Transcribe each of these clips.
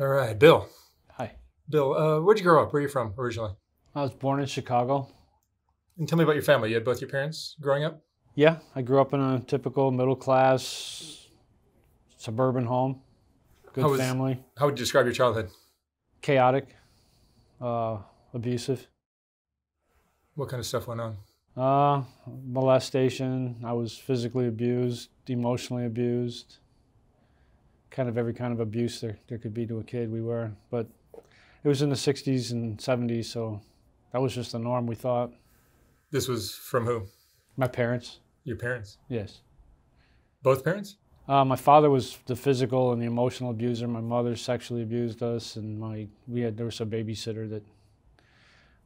All right, Bill. Hi. Bill, uh, where'd you grow up? Where are you from originally? I was born in Chicago. And tell me about your family. You had both your parents growing up? Yeah, I grew up in a typical middle class suburban home. Good How was- family. How would you describe your childhood? Chaotic. Uh, abusive. What kind of stuff went on? Uh, molestation. I was physically abused, emotionally abused. Kind of every kind of abuse there, there could be to a kid, we were. But it was in the 60s and 70s, so that was just the norm, we thought. This was from who? My parents, Your parents? yes. Both parents? Uh, my father was the physical and the emotional abuser. My mother sexually abused us, and my we had there was a babysitter that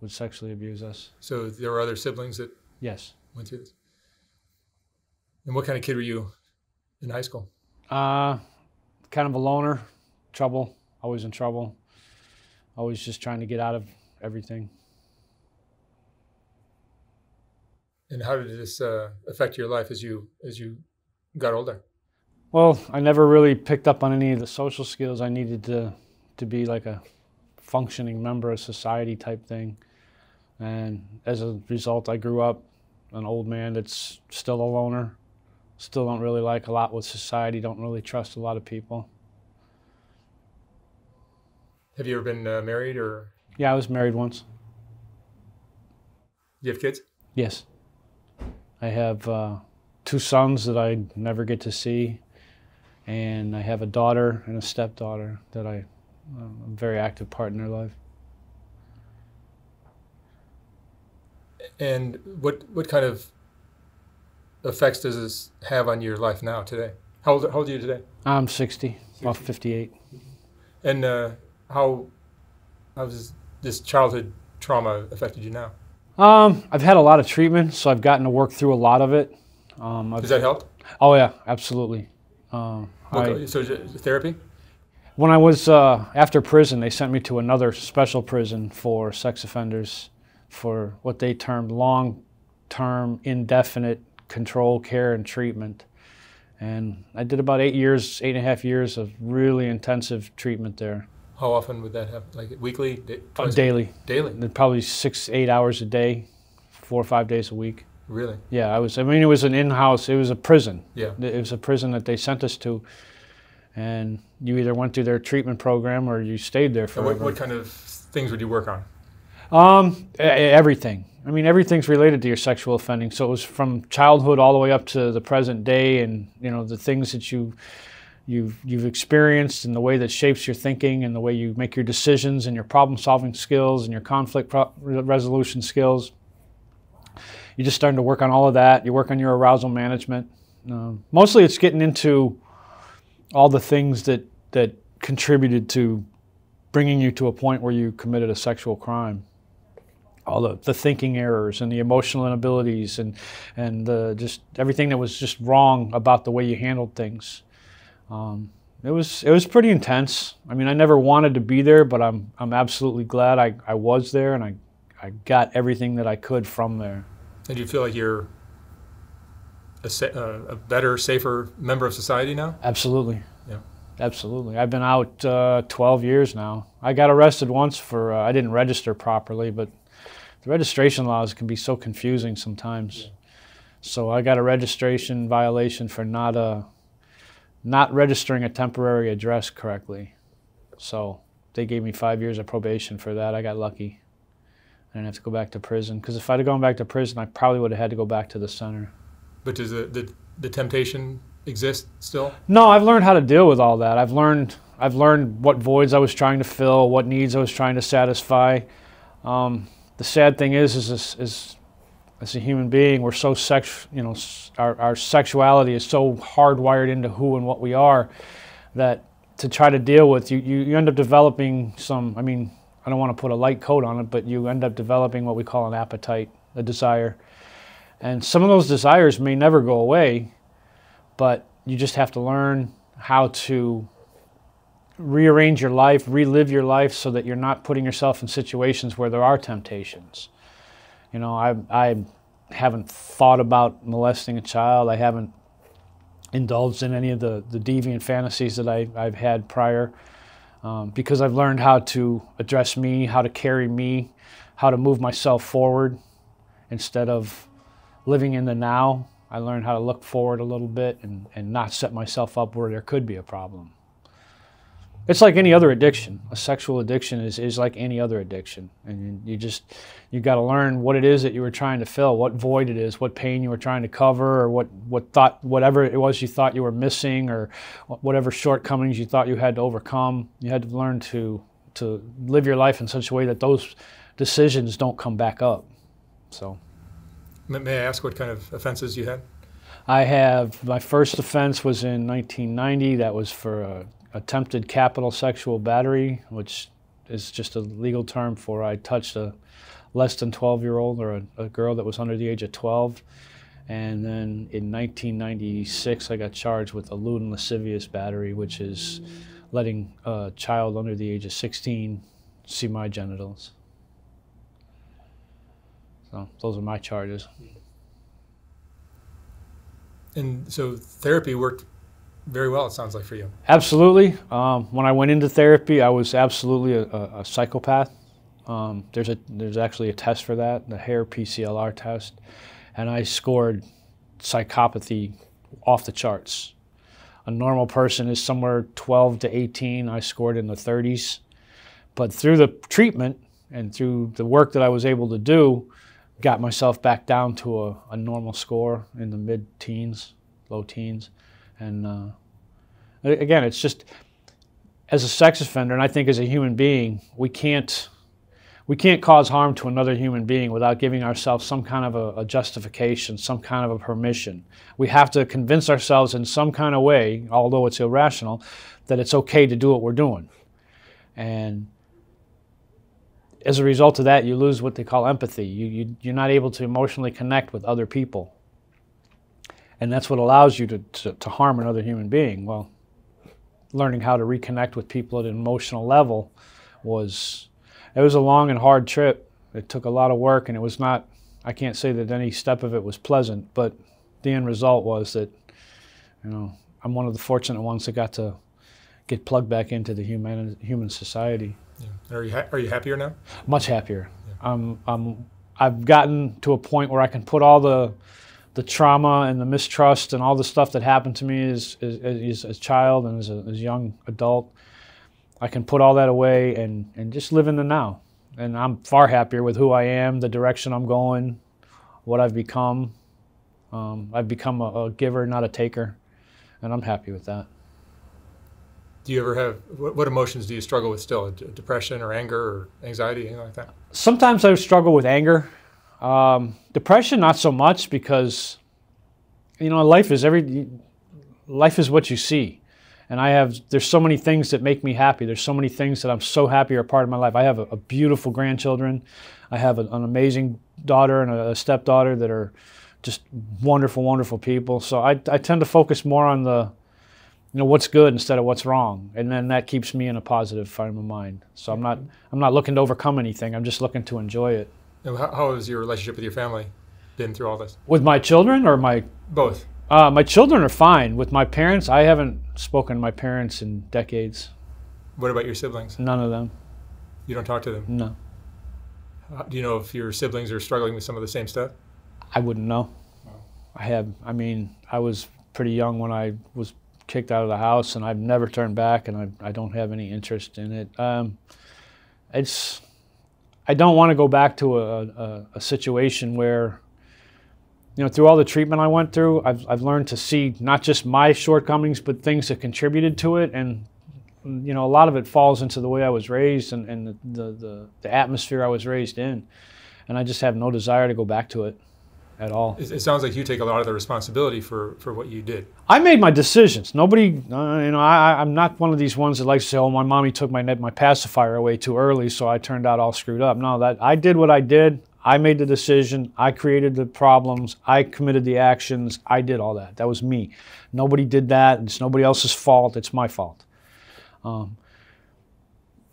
would sexually abuse us. So there were other siblings that Yes. went through this. And what kind of kid were you in high school? Uh, kind of a loner, trouble, always in trouble, always just trying to get out of everything. And how did this uh, affect your life as you as you got older? Well, I never really picked up on any of the social skills I needed to to be like a functioning member of society type thing. And as a result, I grew up an old man that's still a loner, still don't really like a lot with society, don't really trust a lot of people. Have you ever been uh, married or Yeah, I was married once. do you have kids? Yes. I have uh, two sons that I never get to see, and I have a daughter and a stepdaughter that I, I'm a very active part in their life. And what what kind of effects does this have on your life now today? How old, how old are you today? I'm 60, well, 58. And uh, how how has this childhood trauma affected you now? Um, I've had a lot of treatment, so I've gotten to work through a lot of it. Um, I've, Does that help? oh yeah, absolutely. Um, What, I, so therapy? when I was uh, after prison, they sent me to another special prison for sex offenders for what they termed long-term, indefinite control, care, and treatment. And I did about eight years, eight and a half years of really intensive treatment there, How often would that happen? Like weekly, uh, daily, daily? probably six, eight hours a day, four or five days a week. Really? Yeah, I was. I mean, it was an in-house. It was a prison. Yeah. It was a prison that they sent us to, and you either went through their treatment program or you stayed there And forever. what, what kind of things would you work on? Um, everything. I mean, everything's related to your sexual offending. So it was from childhood all the way up to the present day, and you know the things that you you've you've experienced, and the way that shapes your thinking, and the way you make your decisions, and your problem-solving skills, and your conflict resolution skills. You're just starting to work on all of that. You work on your arousal management. Um, mostly, it's getting into all the things that that contributed to bringing you to a point where you committed a sexual crime all the, the thinking errors and the emotional inabilities and and the, just everything that was just wrong about the way you handled things. Um, it was it was pretty intense. I mean, I never wanted to be there, but I'm I'm absolutely glad I, I was there and I I got everything that I could from there. And do you feel like you're a, sa- uh, a better, safer member of society now? Absolutely. Yeah. Absolutely. I've been out uh, 12 years now. I got arrested once for uh, I didn't register properly, but the registration laws can be so confusing sometimes. So I got a registration violation for not uh, not registering a temporary address correctly. So they gave me five years of probation for that. I got lucky. I didn't have to go back to prison because if I'd have gone back to prison, I probably would have had to go back to the center. But does the, the, the temptation exist still? No, I've learned how to deal with all that. I've learned I've learned what voids I was trying to fill, what needs I was trying to satisfy. Um, the sad thing is, is, is, is as a human being, we're so sex, you know, our, our sexuality is so hardwired into who and what we are that to try to deal with, you, you, you end up developing some, I mean, I don't want to put a light coat on it, but you end up developing what we call an appetite, a desire. And some of those desires may never go away, but you just have to learn how to rearrange your life, relive your life so that you're not putting yourself in situations where there are temptations. You know, I, I haven't thought about molesting a child. I haven't indulged in any of the, the deviant fantasies that I, I've had prior. um, because I've learned how to address me, how to carry me, how to move myself forward instead of living in the now. I learned how to look forward a little bit and, and not set myself up where there could be a problem. It's like any other addiction. A sexual addiction is, is like any other addiction. And you, you just, you got to learn what it is that you were trying to fill, what void it is, what pain you were trying to cover, or what, what thought, whatever it was you thought you were missing, or whatever shortcomings you thought you had to overcome. You had to learn to, to live your life in such a way that those decisions don't come back up. So. May I ask what kind of offenses you had? I have, my first offense was in 1990. That was for a attempted capital sexual battery, which is just a legal term for I touched a less than 12 year old or a, a, girl that was under the age of 12. And then in 1996, I got charged with a lewd and lascivious battery, which is letting a child under the age of 16 see my genitals. So those are my charges. And so therapy worked very well, it sounds like, for you. Absolutely. Um, when I went into therapy, I was absolutely a, a, a psychopath. Um, there's, a, there's actually a test for that, the Hare PCLR test, and I scored psychopathy off the charts. A normal person is somewhere 12 to 18. I scored in the 30s. But through the treatment and through the work that I was able to do, got myself back down to a, a normal score in the mid teens, low teens. And uh, again, it's just as a sex offender, and I think as a human being, we can't we can't cause harm to another human being without giving ourselves some kind of a, a, justification, some kind of a permission. We have to convince ourselves in some kind of way, although it's irrational, that it's okay to do what we're doing. And as a result of that, you lose what they call empathy. You, you, you're not able to emotionally connect with other people and that's what allows you to, to, to, harm another human being. Well, learning how to reconnect with people at an emotional level was, it was a long and hard trip. It took a lot of work, and it was not, I can't say that any step of it was pleasant, but the end result was that, you know, I'm one of the fortunate ones that got to get plugged back into the human human society. Yeah. Are you ha- are you happier now? Much happier. Yeah. Um, I'm, I've gotten to a point where I can put all the the trauma and the mistrust and all the stuff that happened to me as, as, as, as a child and as a, as a young adult, I can put all that away and, and just live in the now. And I'm far happier with who I am, the direction I'm going, what I've become. Um, I've become a, a giver, not a taker, and I'm happy with that. Do you ever have what, what, emotions do you struggle with still? Depression or anger or anxiety, anything like that? Sometimes I struggle with anger. Um, depression, not so much because, you know, life is every, life is what you see. And I have, there's so many things that make me happy. There's so many things that I'm so happy are part of my life. I have a, a beautiful grandchildren. I have a, an amazing daughter and a, a stepdaughter that are just wonderful, wonderful people. So I, I tend to focus more on the, you know, what's good instead of what's wrong. And then that keeps me in a positive frame of mind. So I'm not, I'm not looking to overcome anything. I'm just looking to enjoy it. How, how has your relationship with your family been through all this? With my children or my both? Uh, my children are fine. With my parents, I haven't spoken to my parents in decades. What about your siblings? None of them. You don't talk to them? No. do you know if your siblings are struggling with some of the same stuff? I wouldn't know. I have. I mean, I was pretty young when I was kicked out of the house, and I've never turned back, and I, I don't have any interest in it. Um, it's I don't want to go back to a, a, a, situation where, you know, through all the treatment I went through, I've, I've learned to see not just my shortcomings, but things that contributed to it. And, you know, a lot of it falls into the way I was raised and, and the, the, the, the atmosphere I was raised in. And I just have no desire to go back to it at all. It, sounds like you take a lot of the responsibility for, for what you did. I made my decisions. Nobody, uh, you know, I, I'm not one of these ones that likes to say, "Oh, my mommy took my net, my pacifier away too early, so I turned out all screwed up." No, that I did what I did. I made the decision. I created the problems. I committed the actions. I did all that. That was me. Nobody did that. It's nobody else's fault. It's my fault. Um,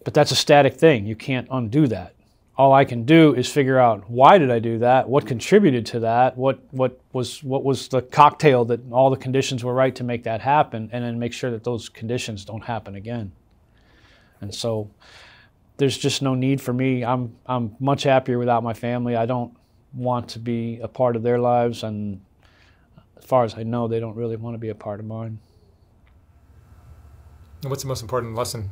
but that's a static thing. You can't undo that all I can do is figure out why did I do that, what contributed to that, what what was what was the cocktail that all the conditions were right to make that happen, and then make sure that those conditions don't happen again. And so there's just no need for me. I'm I'm much happier without my family. I don't want to be a part of their lives, and as far as I know, they don't really want to be a part of mine. And what's the most important lesson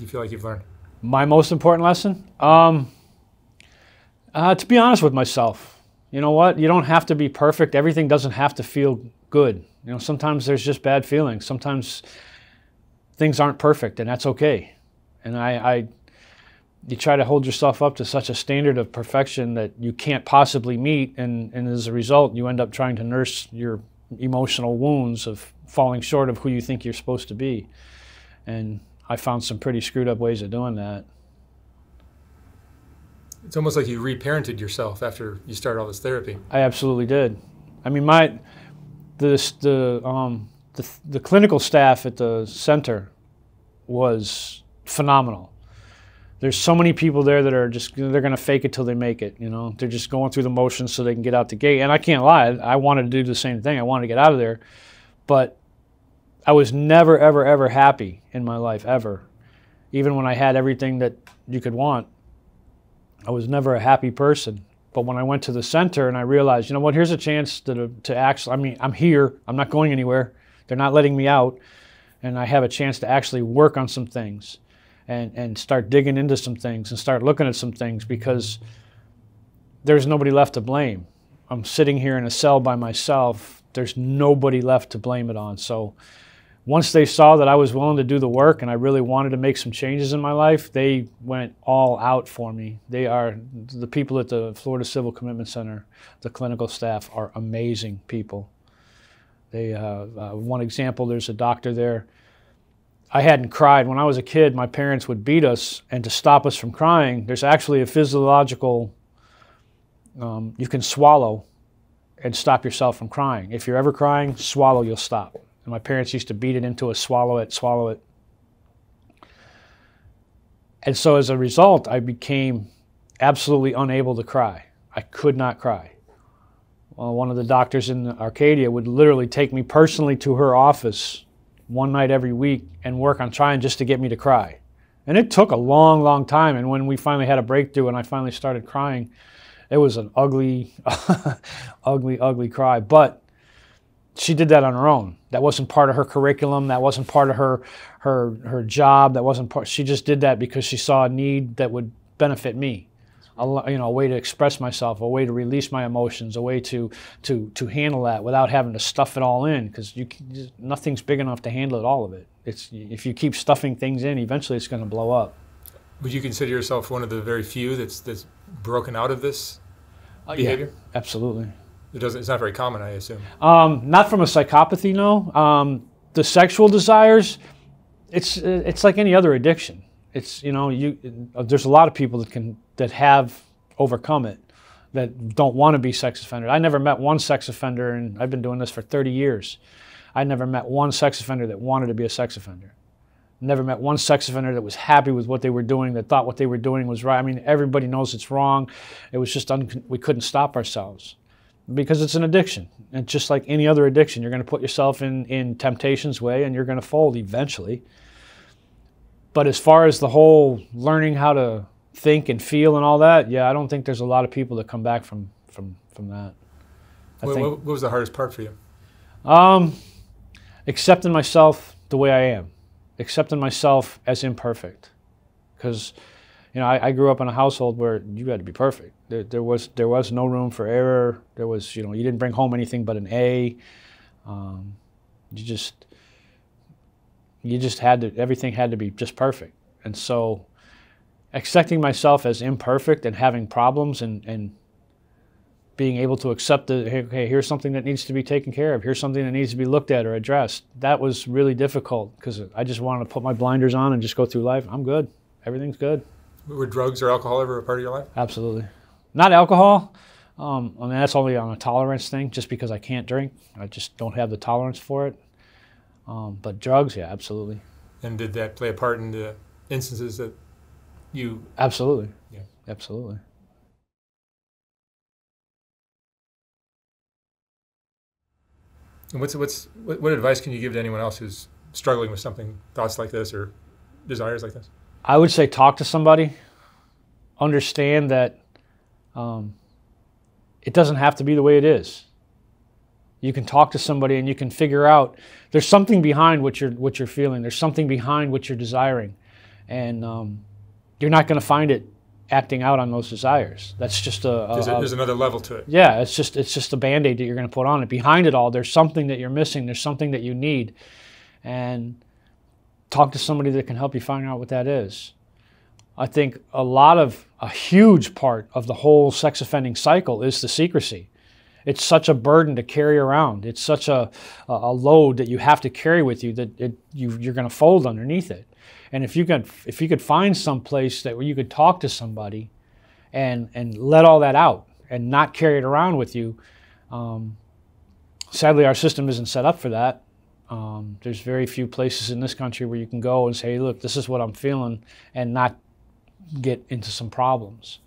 you feel like you've learned? My most important lesson, um, uh, to be honest with myself. You know what? You don't have to be perfect. Everything doesn't have to feel good. You know, sometimes there's just bad feelings. Sometimes things aren't perfect, and that's okay. And I, I you try to hold yourself up to such a standard of perfection that you can't possibly meet, and, and as a result, you end up trying to nurse your emotional wounds of falling short of who you think you're supposed to be. And I found some pretty screwed up ways of doing that. It's almost like you reparented yourself after you started all this therapy. I absolutely did. I mean, my the the um, the, the clinical staff at the center was phenomenal. There's so many people there that are just they're going to fake it till they make it. You know, they're just going through the motions so they can get out the gate. And I can't lie, I wanted to do the same thing. I wanted to get out of there, but I was never, ever, ever happy in my life ever. Even when I had everything that you could want, I was never a happy person. But when I went to the center and I realized, you know what, here's a chance to, to actually, I mean, I'm here, I'm not going anywhere, they're not letting me out, and I have a chance to actually work on some things and, and start digging into some things and start looking at some things because there's nobody left to blame. I'm sitting here in a cell by myself, there's nobody left to blame it on. So, once they saw that I was willing to do the work and I really wanted to make some changes in my life, they went all out for me. They are the people at the Florida Civil Commitment Center, the clinical staff are amazing people. They, uh, uh, one example, there's a doctor there. I hadn't cried. When I was a kid, my parents would beat us, and to stop us from crying, there's actually a physiological, um, you can swallow and stop yourself from crying. If you're ever crying, swallow, you'll stop. And my parents used to beat it into a swallow it, swallow it. And so as a result, I became absolutely unable to cry. I could not cry. Well, one of the doctors in Arcadia would literally take me personally to her office one night every week and work on trying just to get me to cry. And it took a long, long time. And when we finally had a breakthrough and I finally started crying, it was an ugly, ugly, ugly cry. But she did that on her own. That wasn't part of her curriculum. That wasn't part of her her her job. That wasn't part. She just did that because she saw a need that would benefit me. A, you know, a way to express myself, a way to release my emotions, a way to to to handle that without having to stuff it all in because you nothing's big enough to handle it all of it. It's if you keep stuffing things in, eventually it's going to blow up. Would you consider yourself one of the very few that's that's broken out of this uh, behavior? Yeah, absolutely. It doesn't. It's not very common, I assume. Um, not from a psychopathy, no. Um, the sexual desires, it's it's like any other addiction. It's you know you there's a lot of people that can that have overcome it that don't want to be sex offenders. I never met one sex offender, and I've been doing this for 30 years. I never met one sex offender that wanted to be a sex offender. Never met one sex offender that was happy with what they were doing, that thought what they were doing was right. I mean, everybody knows it's wrong. It was just un- we couldn't stop ourselves because it's an addiction. And just like any other addiction, you're going to put yourself in, in temptation's way and you're going to fold eventually. But as far as the whole learning how to think and feel and all that, yeah, I don't think there's a lot of people that come back from, from, from that. What, think, what, was the hardest part for you? Um, accepting myself the way I am, accepting myself as imperfect. Because you know, I, I, grew up in a household where you had to be perfect. There, there, was there was no room for error. There was you know you didn't bring home anything but an A. Um, you just you just had to everything had to be just perfect. And so accepting myself as imperfect and having problems and, and being able to accept that hey, hey, here's something that needs to be taken care of here's something that needs to be looked at or addressed that was really difficult because i just wanted to put my blinders on and just go through life i'm good everything's good were drugs or alcohol ever a part of your life? Absolutely. Not alcohol. Um, I mean, that's only on a tolerance thing, just because I can't drink. I just don't have the tolerance for it. Um, but drugs, yeah, absolutely. And did that play a part in the instances that you? Absolutely. Yeah. Absolutely. And what's what's what, what advice can you give to anyone else who's struggling with something, thoughts like this, or desires like this? I would say talk to somebody. Understand that um, it doesn't have to be the way it is. You can talk to somebody and you can figure out there's something behind what you're what you're feeling. There's something behind what you're desiring, and um, you're not going to find it acting out on those desires. That's just a, a, There's, a, there's another level to it. yeah. It's just it's just a band aid that you're going to put on it. Behind it all, there's something that you're missing. There's something that you need, and talk to somebody that can help you find out what that is. I think a lot of a huge part of the whole sex offending cycle is the secrecy. It's such a burden to carry around. It's such a, a load that you have to carry with you that it, you, you're going to fold underneath it. And if you could if you could find some place that where you could talk to somebody, and and let all that out and not carry it around with you, um, sadly our system isn't set up for that. Um, there's very few places in this country where you can go and say, look, this is what I'm feeling, and not get into some problems.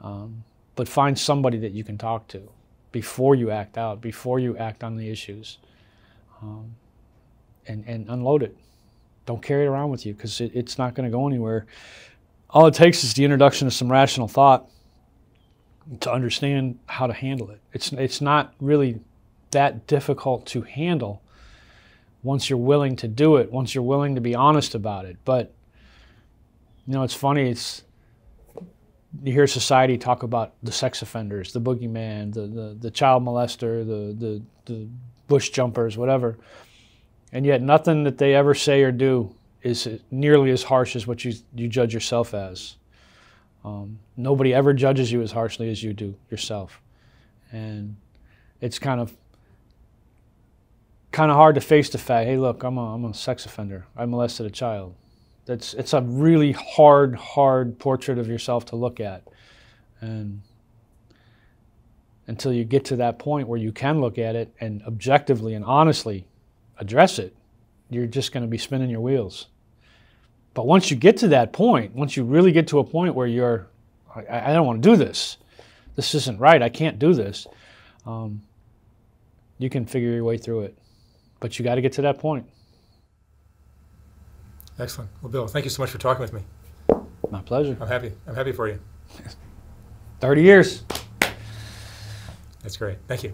Um, but find somebody that you can talk to before you act out, before you act on the issues, um, and, and unload it. Don't carry it around with you because it, it's not going to go anywhere. All it takes is the introduction of some rational thought to understand how to handle it. It's, it's not really that difficult to handle once you're willing to do it, once you're willing to be honest about it. But you know, it's funny. It's you hear society talk about the sex offenders, the boogeyman, the the, the child molester, the, the the bush jumpers, whatever, and yet nothing that they ever say or do is nearly as harsh as what you you judge yourself as. Um, nobody ever judges you as harshly as you do yourself, and it's kind of kind of hard to face the fact. Hey, look, I'm a I'm a sex offender. I molested a child. That's it's a really hard, hard portrait of yourself to look at, and until you get to that point where you can look at it and objectively and honestly address it, you're just going to be spinning your wheels. But once you get to that point, once you really get to a point where you're, I, I don't want to do this, this isn't right, I can't do this, um, you can figure your way through it. But you got to get to that point. Excellent. Well, Bill, thank you so much for talking with me. My pleasure. I'm happy. I'm happy for you. 30 years. That's great. Thank you.